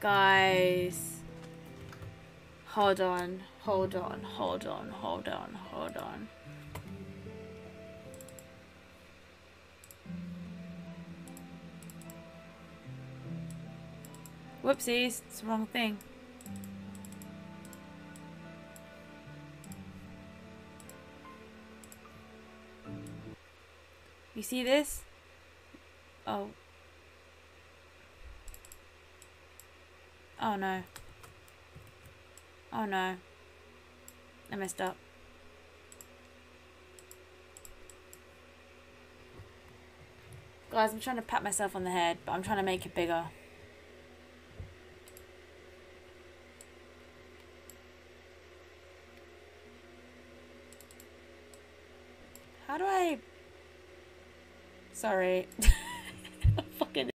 Guys. Hold on, hold on, hold on, hold on, hold on. Whoopsies, it's the wrong thing. You see this? Oh. Oh no. Oh no. I messed up. Guys, I'm trying to pat myself on the head, but I'm trying to make it bigger. How do I... Sorry.